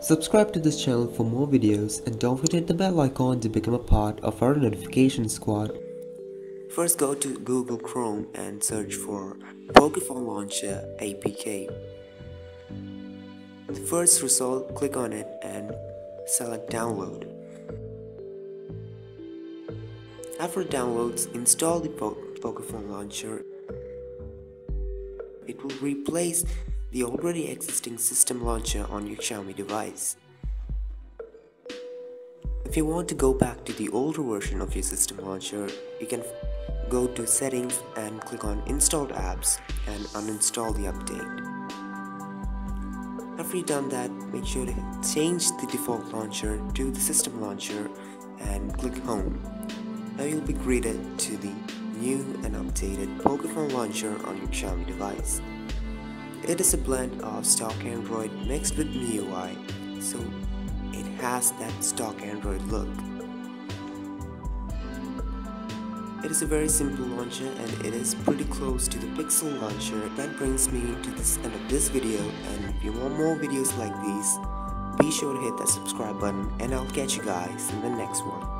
Subscribe to this channel for more videos and don't forget the bell icon to become a part of our notification squad. First go to Google Chrome and search for Pocophone Launcher APK. The first result, click on it and select download. After downloads, install the po Pocophone Launcher. It will replace the already existing system launcher on your Xiaomi device. If you want to go back to the older version of your system launcher, you can go to settings and click on installed apps and uninstall the update. After you've done that, make sure to change the default launcher to the system launcher and click home. Now you'll be greeted to the new and updated Pocophone launcher on your Xiaomi device. It is a blend of stock Android mixed with MIUI, so it has that stock Android look. It is a very simple launcher and it is pretty close to the Pixel launcher. That brings me to the end of this video and if you want more videos like these, be sure to hit that subscribe button and I'll catch you guys in the next one.